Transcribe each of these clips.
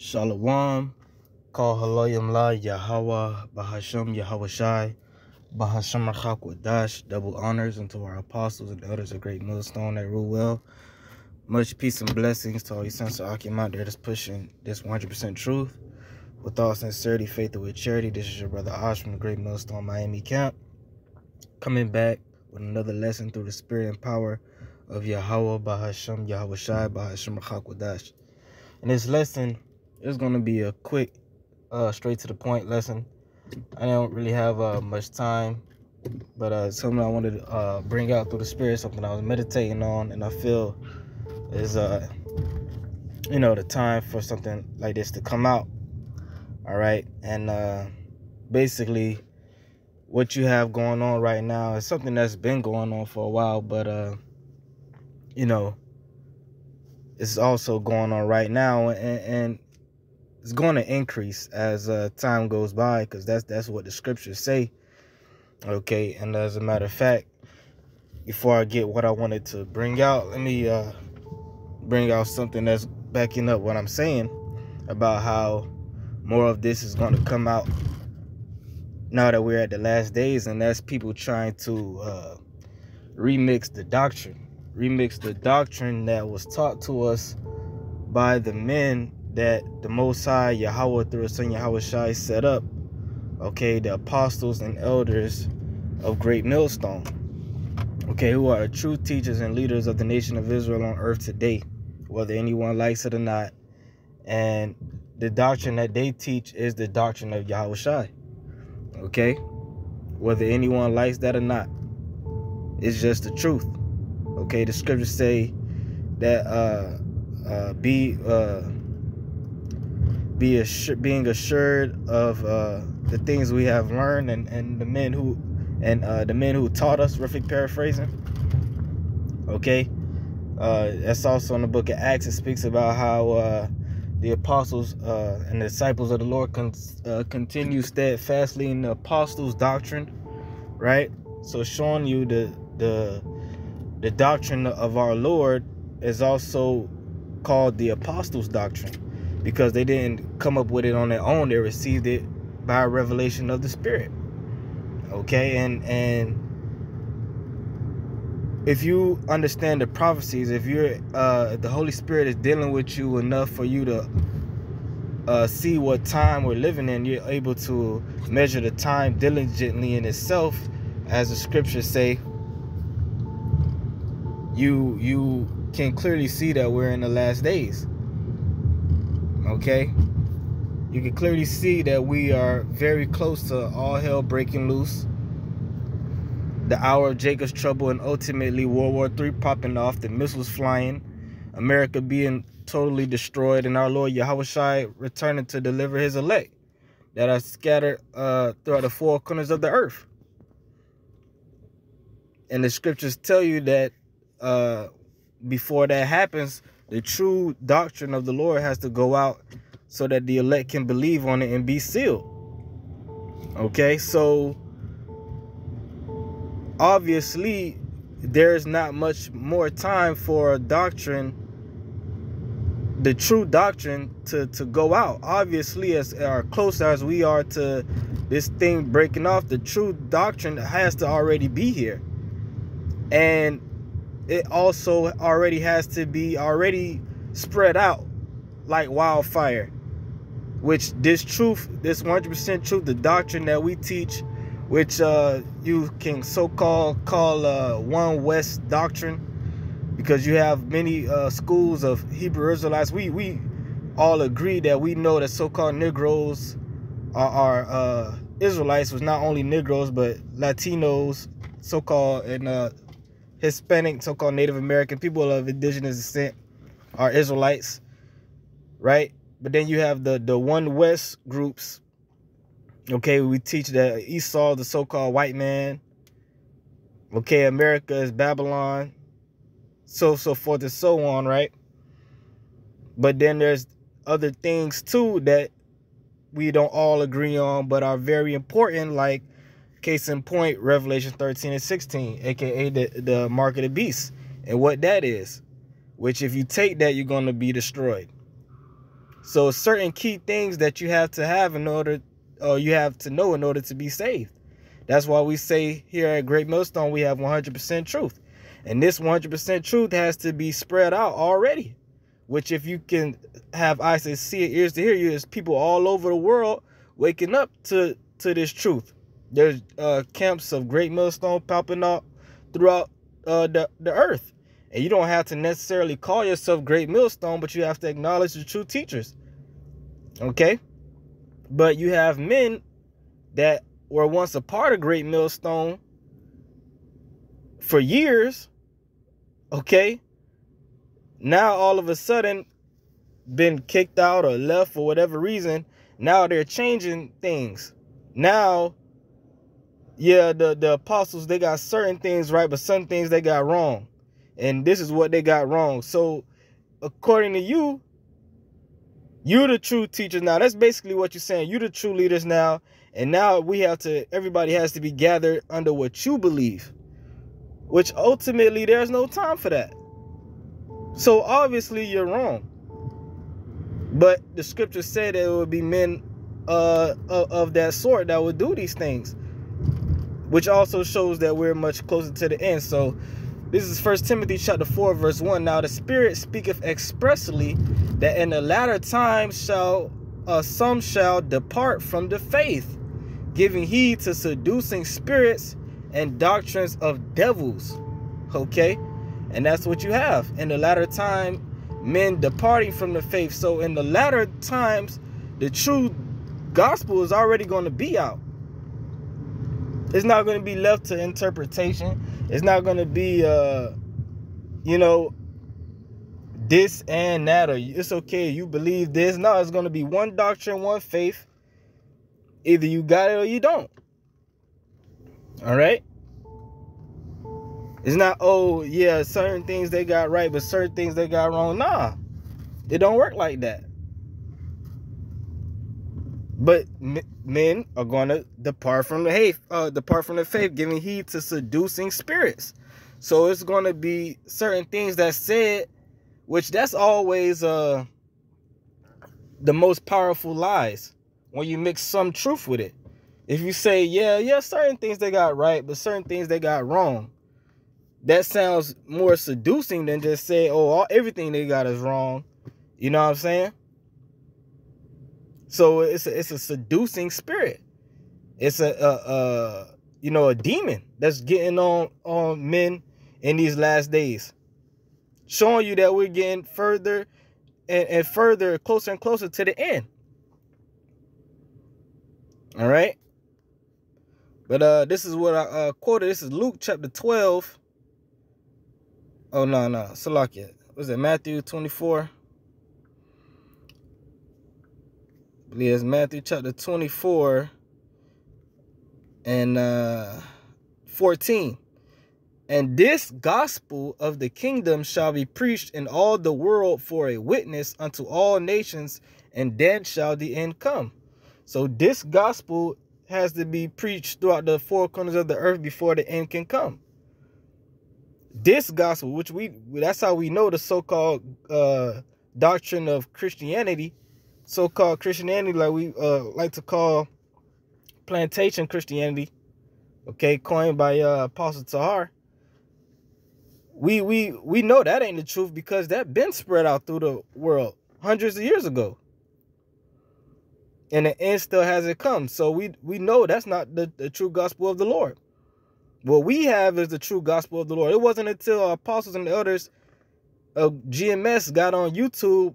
Shalom. Call Halayim La Yahweh Bahasham Shai Bahasham Dash. Double honors unto our apostles and elders of Great Millstone that rule well. Much peace and blessings to all you sons of Akim out there that's pushing this 100% truth. With all sincerity, faith, and with charity, this is your brother Osh from the Great Millstone Miami camp. Coming back with another lesson through the spirit and power of Yahweh Bahasham Shai Bahasham Dash. In this lesson, it's going to be a quick, uh, straight to the point lesson. I don't really have uh, much time, but uh, something I wanted to uh, bring out through the spirit, something I was meditating on, and I feel is, uh, you know, the time for something like this to come out. All right, and uh, basically, what you have going on right now is something that's been going on for a while, but uh, you know, it's also going on right now, and, and it's going to increase as uh, time goes by because that's that's what the scriptures say. Okay, and as a matter of fact, before I get what I wanted to bring out, let me uh, bring out something that's backing up what I'm saying about how more of this is going to come out now that we're at the last days, and that's people trying to uh, remix the doctrine, remix the doctrine that was taught to us by the men that the Most High Yahweh through His Son Yahweh Shai set up. Okay, the apostles and elders of Great Millstone. Okay, who are the true teachers and leaders of the nation of Israel on earth today, whether anyone likes it or not. And the doctrine that they teach is the doctrine of Yahweh Shai. Okay, whether anyone likes that or not, it's just the truth. Okay, the scriptures say that uh, uh, be uh, be being assured of uh, the things we have learned and, and the men who and uh, the men who taught us, roughly paraphrasing. Okay, uh, that's also in the book of Acts. It speaks about how uh, the apostles uh, and the disciples of the Lord con uh, continue steadfastly in the apostles' doctrine, right? So showing you the the the doctrine of our Lord is also called the apostles' doctrine because they didn't come up with it on their own. They received it by a revelation of the Spirit. Okay, and and if you understand the prophecies, if you're uh, the Holy Spirit is dealing with you enough for you to uh, see what time we're living in, you're able to measure the time diligently in itself, as the scriptures say. You you can clearly see that we're in the last days okay? You can clearly see that we are very close to all hell breaking loose. The hour of jacob's trouble and ultimately world war Three popping off the missiles flying america being totally destroyed and our lord yahweh shai returning to deliver his elect that are scattered uh, throughout the four corners of the earth. And the scriptures tell you that uh, before that happens the true doctrine of the Lord has to go out so that the elect can believe on it and be sealed. Okay, so obviously there's not much more time for a doctrine, the true doctrine, to, to go out. Obviously, as are close as we are to this thing breaking off, the true doctrine has to already be here. And it also already has to be already spread out like wildfire which this truth this 100% truth the doctrine that we teach which uh, you can so-called call uh, one west doctrine because you have many uh, schools of hebrew israelites. We we all agree that we know that so-called negroes are, are uh, israelites was not only negroes but latinos so-called and uh, Hispanic, so-called Native American, people of indigenous descent are Israelites, right? But then you have the the one West groups. Okay, we teach that Esau, the so-called white man. Okay, America is Babylon, so so forth and so on, right? But then there's other things too that we don't all agree on, but are very important, like Case in point, Revelation 13 and 16, aka the, the mark of the beast, and what that is. Which if you take that, you're gonna be destroyed. So certain key things that you have to have in order, or you have to know in order to be saved. That's why we say here at Great Millstone we have 100% truth. And this 100% truth has to be spread out already. Which if you can have eyes to see it, ears to hear you, there's people all over the world waking up to, to this truth. There's uh, camps of Great Millstone popping up throughout uh, the, the earth. And you don't have to necessarily call yourself Great Millstone, but you have to acknowledge the true teachers. Okay? But you have men that were once a part of Great Millstone for years, okay? Now all of a sudden been kicked out or left for whatever reason. Now they're changing things. Now, yeah, the, the apostles, they got certain things right, but some things they got wrong. And this is what they got wrong. So according to you, you're the true teachers now. That's basically what you're saying. You're the true leaders now. And now we have to, everybody has to be gathered under what you believe. Which ultimately there's no time for that. So obviously you're wrong. But the scripture said that it would be men uh, of, of that sort that would do these things. Which also shows that we're much closer to the end. So this is First Timothy chapter 4, verse 1. Now the Spirit speaketh expressly that in the latter times shall uh, some shall depart from the faith, giving heed to seducing spirits and doctrines of devils. Okay? And that's what you have. In the latter time, men departing from the faith. So in the latter times, the true gospel is already going to be out. It's not going to be left to interpretation. It's not going to be, uh, you know, this and that, or it's okay, you believe this. No, it's going to be one doctrine, one faith. Either you got it or you don't. All right? It's not, oh, yeah, certain things they got right, but certain things they got wrong. Nah, it don't work like that. But men are going to depart from the faith, uh, depart from the faith, giving heed to seducing spirits. So it's going to be certain things that said, which that's always uh the most powerful lies when you mix some truth with it. If you say, yeah, yeah, certain things they got right, but certain things they got wrong, that sounds more seducing than just say, oh, all, everything they got is wrong. You know what I'm saying? So it's a, it's a seducing spirit. It's a, a, a you know a demon that's getting on on men in these last days, showing you that we're getting further and, and further closer and closer to the end. All right. But uh, this is what I uh, quoted. This is Luke chapter 12. Oh, no, no. Salakia. Was it Matthew 24? It's Matthew chapter 24 and uh, 14. And this gospel of the kingdom shall be preached in all the world for a witness unto all nations, and then shall the end come. So this gospel has to be preached throughout the four corners of the earth before the end can come. This gospel, which we that's how we know the so-called uh, doctrine of Christianity so-called Christianity, like we uh, like to call plantation Christianity, okay, coined by uh, Apostle Tahar. We we we know that ain't the truth because that been spread out through the world hundreds of years ago, and the end still hasn't come. So we we know that's not the, the true gospel of the Lord. What we have is the true gospel of the Lord. It wasn't until apostles and the elders of GMS got on YouTube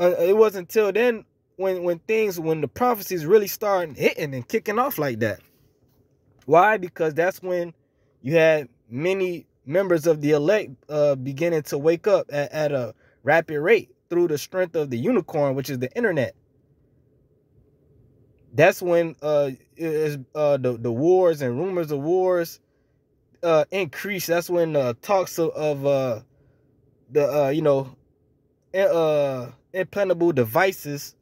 uh, it wasn't until then when when things when the prophecies really started hitting and kicking off like that. Why? Because that's when you had many members of the elect uh, beginning to wake up at, at a rapid rate through the strength of the unicorn, which is the internet. That's when uh, is uh, the the wars and rumors of wars uh, increase. That's when uh, talks of, of uh, the uh, you know uh implantable devices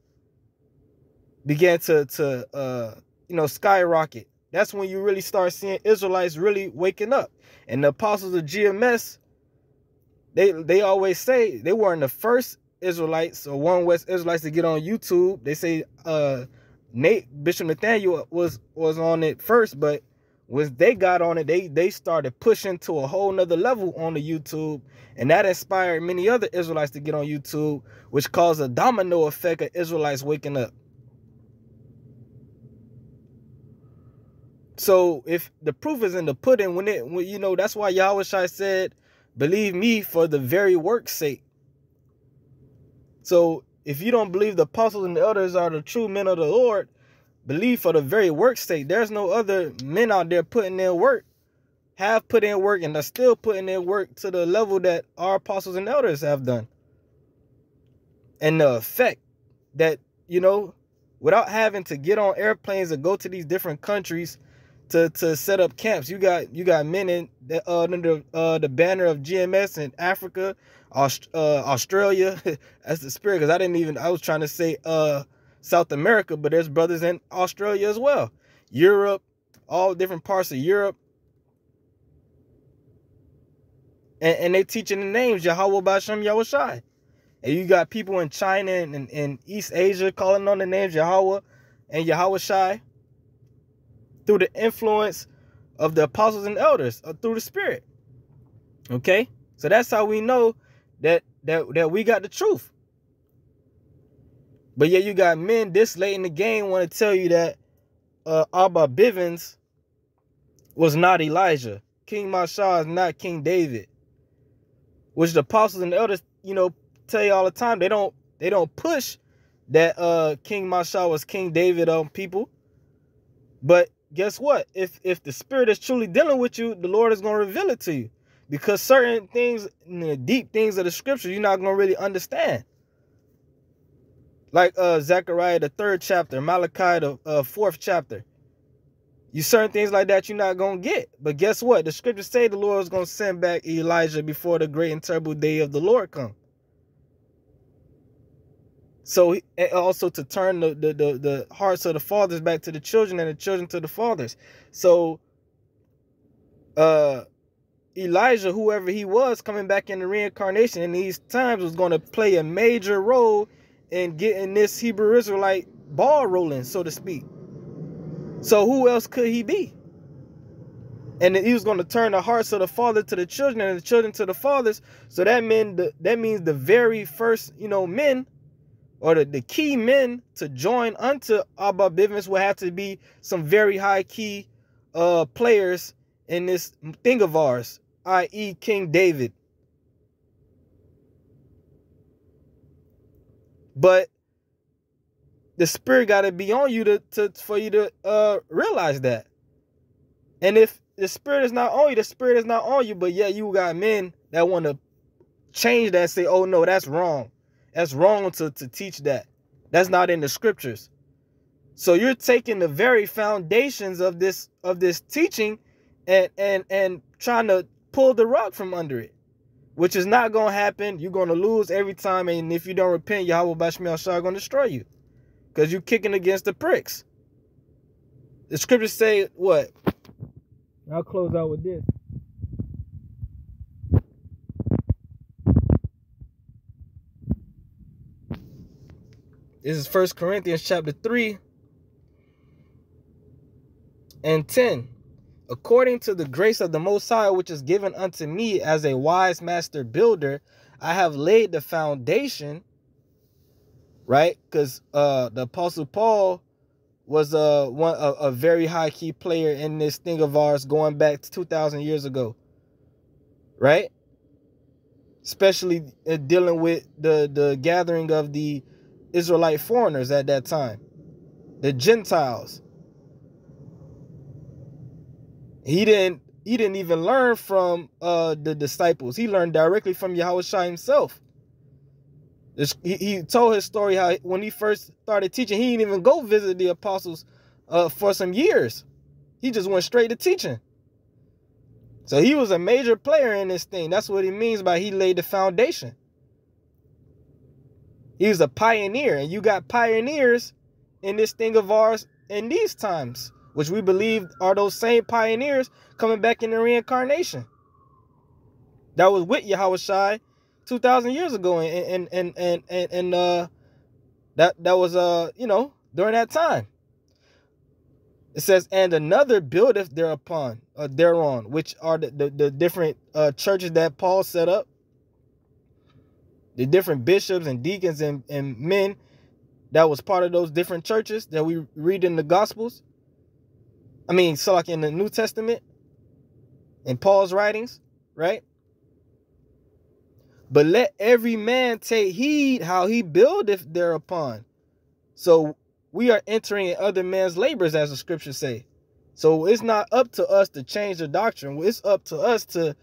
began to to uh you know skyrocket. That's when you really start seeing Israelites really waking up. And the apostles of GMS, they they always say they weren't the first Israelites or one West Israelites to get on YouTube. They say uh Nate Bishop Nathaniel was was on it first, but once they got on it, they they started pushing to a whole nother level on the YouTube, and that inspired many other Israelites to get on YouTube, which caused a domino effect of Israelites waking up. So if the proof is in the pudding, when it when, you know that's why Yahweh said, "Believe me for the very work's sake." So if you don't believe the apostles and the elders are the true men of the Lord, believe for the very work sake. There's no other men out there putting in work, have put in work, and are still putting in work to the level that our apostles and elders have done. And the effect that, you know, without having to get on airplanes and go to these different countries to to set up camps. You got you got men in the, uh, under uh, the banner of GMS in Africa, Aust- uh, Australia. That's the spirit because I didn't even I was trying to say uh, South America, but there's brothers in Australia as well. Europe, all different parts of Europe. And, and they teaching the names Yahweh Bashem Yahushai. And you got people in China and, and, and East Asia calling on the names Yahweh and Yahweh Shai through the influence of the apostles and elders or uh, through the spirit. Okay? So that's how we know that that that we got the truth. But yeah, you got men this late in the game want to tell you that uh Abba Bivens was not Elijah. King Mashah is not King David. Which the apostles and the elders, you know, tell you all the time. They don't they don't push that uh King Mashah was King David on people. But guess what? If if the spirit is truly dealing with you, the Lord is going to reveal it to you. Because certain things, in the deep things of the scripture, you're not going to really understand. Like uh Zechariah, the third chapter, Malachi, the uh, fourth chapter. You certain things like that you're not going to get. But guess what? The scriptures say the Lord is going to send back Elijah before the great and terrible day of the Lord come. So also to turn the, the, the, the, hearts of the fathers back to the children and the children to the fathers. So uh Elijah, whoever he was, coming back in the reincarnation in these times was going to play a major role in getting this Hebrew Israelite ball rolling, so to speak. So who else could he be? And he was going to turn the hearts of the father to the children and the children to the fathers. So that meant the, that means the very first, you know, men or the, the key men to join unto Abba Bivens will have to be some very high key uh, players in this thing of ours, i.e. King David. But the spirit got to be on you to, to for you to uh, realize that. And if the spirit is not on you, the spirit is not on you, but yeah, you got men that want to change that say, oh no, that's wrong. That's wrong to, to teach that. That's not in the scriptures. So you're taking the very foundations of this of this teaching and and and trying to pull the rug from under it. Which is not gonna happen. You're gonna lose every time, and if you don't repent, Yahweh Bashmiel Shah gonna destroy you. Because you're kicking against the pricks. The scriptures say what? I'll close out with this. This is First Corinthians chapter 3 and 10. According to the grace of the Most High, which is given unto me as a wise master builder, I have laid the foundation, right? Because uh, the Apostle Paul was uh, one a, a very high key player in this thing of ours going back to 2,000 years ago, right? Especially uh, dealing with the the gathering of the Israelite foreigners at that time, the Gentiles. He didn't he didn't even learn from uh, the disciples. He learned directly from Yahushua himself. He, he told his story how when he first started teaching, he didn't even go visit the apostles uh, for some years. He just went straight to teaching. So he was a major player in this thing. That's what he means by he laid the foundation. He's a pioneer, and you got pioneers in this thing of ours in these times, which we believe are those same pioneers coming back in the reincarnation. That was with Yahweh Shai two thousand years ago, and and and and and uh, that that was uh you know during that time. It says, and another buildeth thereupon, uh, thereon, which are the, the, the different uh, churches that Paul set up, the different bishops and deacons and, and men that was part of those different churches that we read in the Gospels. I mean, so like in the New Testament, in Paul's writings, right? But let every man take heed how he buildeth thereupon. So we are entering in other men's labors, as the scriptures say. So it's not up to us to change the doctrine. It's up to us to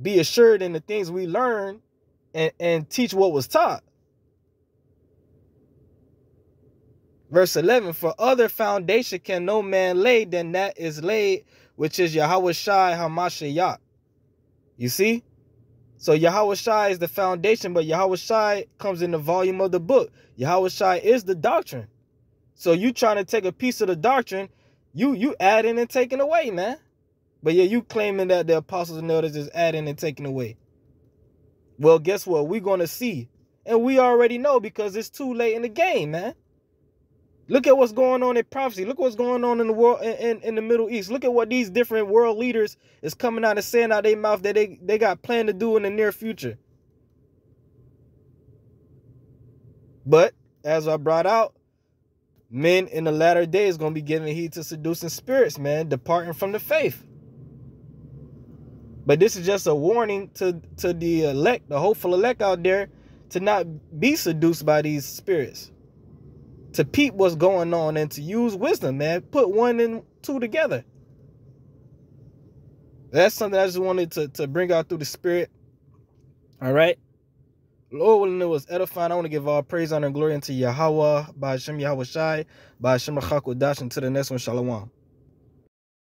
be assured in the things we learn and, and teach what was taught. Verse 11, for other foundation can no man lay than that is laid, which is Yahweh Shai Hamashiach. You see? So Yahweh Shai is the foundation, but Yahweh Shai comes in the volume of the book. Yahweh Shai is the doctrine. So you trying to take a piece of the doctrine, you you adding and taking away, man. But yeah, you claiming that the apostles and elders is adding and taking away. Well, guess what? We're gonna see. And we already know because it's too late in the game, man. Look at what's going on in prophecy. Look what's going on in the world in, in, the Middle East. Look at what these different world leaders is coming out and saying out their mouth that they, they got planned to do in the near future. But as I brought out, men in the latter days going to be giving heed to seducing spirits, man, departing from the faith. But this is just a warning to, to the elect, the hopeful elect out there, to not be seduced by these spirits to peep what's going on and to use wisdom, man. Put one and two together. That's something I just wanted to, to bring out through the spirit. All right. Lord willing, it was edifying. I want to give all praise, honor, and glory unto Yahweh, by Hashem Yahweh Shai, by Hashem and to the next one, Shalom.